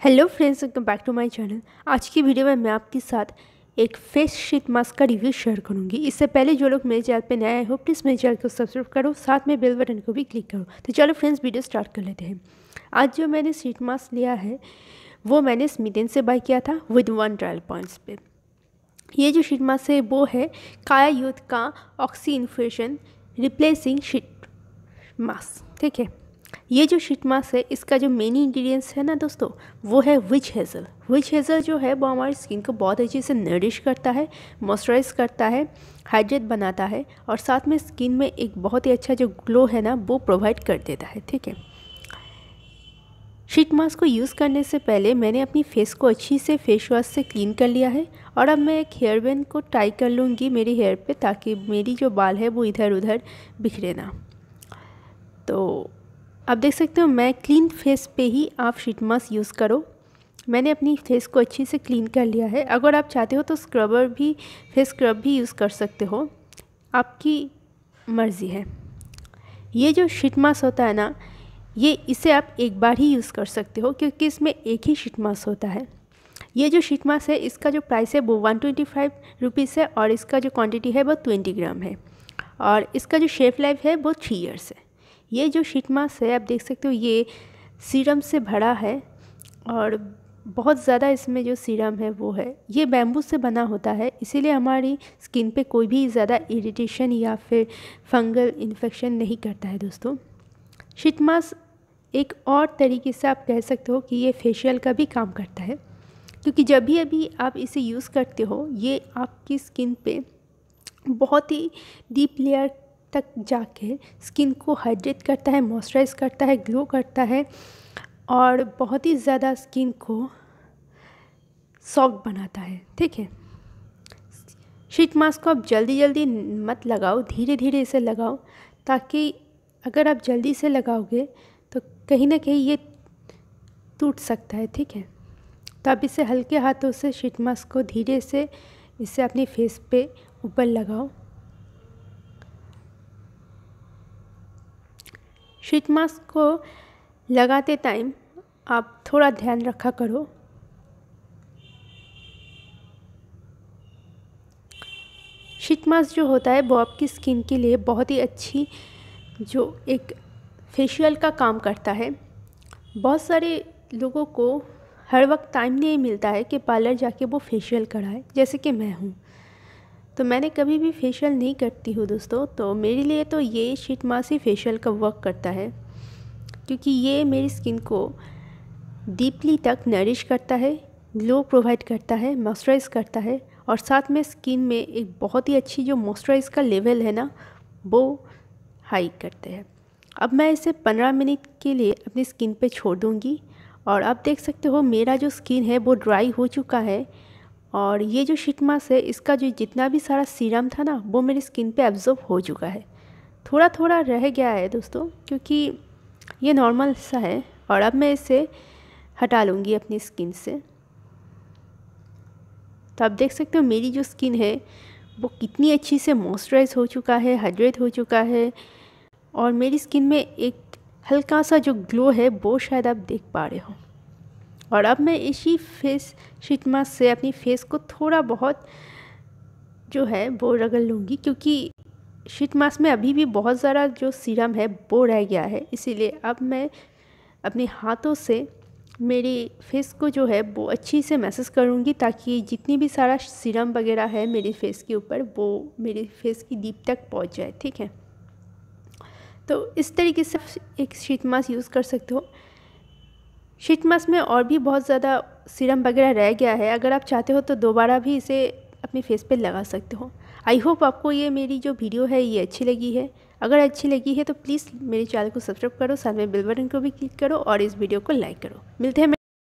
Hello friends welcome back to my channel आज की video में मैं आपके साथ एक फेस शीट मास्क का रिव्यू शेयर करूँगी। इससे पहले जो लोग मेरे चैनल पे नए आए हो प्लीज़ मेरे चैनल को सब्सक्राइब करो, साथ में बेल बटन को भी क्लिक करो। तो चलो फ्रेंड्स वीडियो स्टार्ट कर लेते हैं। आज जो मैंने शीट मास्क लिया है, वो मैंने स्मिटेन से बाई किया था विद वन ट्रायल पॉइंट्स पे। ये जो शीट मास्क है, वो है काया यूथ का oxy infusion replacing sheet mask ठीक है? ये जो शीट मास्क है, इसका जो मेन इंग्रेडिएंट्स है ना दोस्तों, वो है विच हेज़ल विच हेज़ल जो है, वो हमारी स्किन को बहुत अच्छे से नरिश करता है मॉइस्चराइज करता है हाइड्रेट बनाता है और साथ में स्किन में एक बहुत ही अच्छा जो ग्लो है ना, वो प्रोवाइड कर देता है, ठीक है? शीट मास्क को यूज़ करने से पहले मैंने अपनी फेस को अच्छी से फेस वॉश से क्लीन कर लिया है और अब मैं एक हेयर बैंड को टाई कर लूँगी मेरी हेयर पे ताकि मेरी जो बाल है, वो इधर उधर बिखरे ना। तो आप देख सकते हो, मैं क्लीन फेस पे ही आप शीट मास्क यूज़ करो। मैंने अपनी फेस को अच्छी से क्लीन कर लिया है। अगर आप चाहते हो तो स्क्रबर भी फेस स्क्रब भी यूज़ कर सकते हो। आपकी मर्ज़ी है। ये जो शीट मास्क होता है ना, ये इसे आप एक बार ही यूज़ कर सकते हो, क्योंकि इसमें एक ही शीट मास्क होता है। ये जो शीट मास्क है, इसका जो प्राइस है वो वन ट्वेंटी फाइव है और इसका जो क्वांटिटी है वो ट्वेंटी ग्राम है। और इसका जो शेफ लाइफ है वो थ्री ईयर्स है। ये जो शीट मास्क है, आप देख सकते हो, ये सीरम से भरा है और बहुत ज़्यादा इसमें जो सीरम है, वो है। ये बैम्बू से बना होता है, इसीलिए हमारी स्किन पे कोई भी ज़्यादा इरिटेशन या फिर फंगल इन्फेक्शन नहीं करता है दोस्तों। शीट मास्क एक और तरीके से आप कह सकते हो कि ये फेशियल का भी काम करता है, क्योंकि जब भी अभी आप इसे यूज़ करते हो, ये आपकी स्किन पे बहुत ही डीप लेयर तक जाके स्किन को हाइड्रेट करता है, मॉइस्चराइज करता है, ग्लो करता है और बहुत ही ज़्यादा स्किन को सॉफ्ट बनाता है, ठीक है? शीट मास्क को आप जल्दी जल्दी मत लगाओ, धीरे धीरे इसे लगाओ ताकि अगर आप जल्दी से लगाओगे तो कहीं ना कहीं ये टूट सकता है, ठीक है? तो आप इसे हल्के हाथों से शीट मास्क को धीरे से इसे अपने फेस पे ऊपर लगाओ। शीट मास्क को लगाते टाइम आप थोड़ा ध्यान रखा करो। शीट मास्क जो होता है वो आपकी स्किन के लिए बहुत ही अच्छी जो एक फेशियल का काम करता है। बहुत सारे लोगों को हर वक्त टाइम नहीं मिलता है कि पार्लर जाके वो फेशियल कराए, जैसे कि मैं हूँ। तो मैंने कभी भी फेशियल नहीं करती हूँ दोस्तों तो मेरे लिए तो ये शीट मास्क ही फेशियल का वर्क करता है, क्योंकि ये मेरी स्किन को डीपली तक नरिश करता है ग्लो प्रोवाइड करता है मॉइस्चराइज करता है, और साथ में स्किन में एक बहुत ही अच्छी जो मॉइस्चराइज का लेवल है ना, वो हाई करते हैं। अब मैं इसे 15 मिनट के लिए अपनी स्किन पे छोड़ दूँगी, और आप देख सकते हो मेरा जो स्किन है वो ड्राई हो चुका है और ये जो शीट मास्क है, इसका जो जितना भी सारा सीरम था ना, वो मेरी स्किन पे एब्जॉर्ब हो चुका है। थोड़ा थोड़ा रह गया है दोस्तों, क्योंकि ये नॉर्मल सा है और अब मैं इसे हटा लूँगी अपनी स्किन से। तो आप देख सकते हो मेरी जो स्किन है, वो कितनी अच्छी से मॉइस्चराइज हो चुका है हाइड्रेट हो चुका है और मेरी स्किन में एक हल्का सा जो ग्लो है, वो शायद आप देख पा रहे हो। और अब मैं इसी फेस शीट मास्क से अपनी फेस को थोड़ा बहुत जो है, वो रगड़ लूँगी क्योंकि शीट मास्क में अभी भी बहुत ज़्यादा जो सीरम है, वो रह गया है। इसीलिए अब मैं अपने हाथों से मेरी फेस को जो है, वो अच्छी से मैसेज करूँगी ताकि जितनी भी सारा सीरम वगैरह है मेरी फेस के ऊपर, वो मेरी फेस की डीप तक पहुँच जाए, ठीक है? तो इस तरीके से एक शीट मास्क यूज़ कर सकते हो। शीट मास्क में और भी बहुत ज़्यादा सीरम वगैरह रह गया है। अगर आप चाहते हो तो दोबारा भी इसे अपने फेस पे लगा सकते हो। आई होप आपको ये मेरी जो वीडियो है, ये अच्छी लगी है। अगर अच्छी लगी है तो प्लीज़ मेरे चैनल को सब्सक्राइब करो, साथ में बिल बटन को भी क्लिक करो और इस वीडियो को लाइक करो। मिलते हैं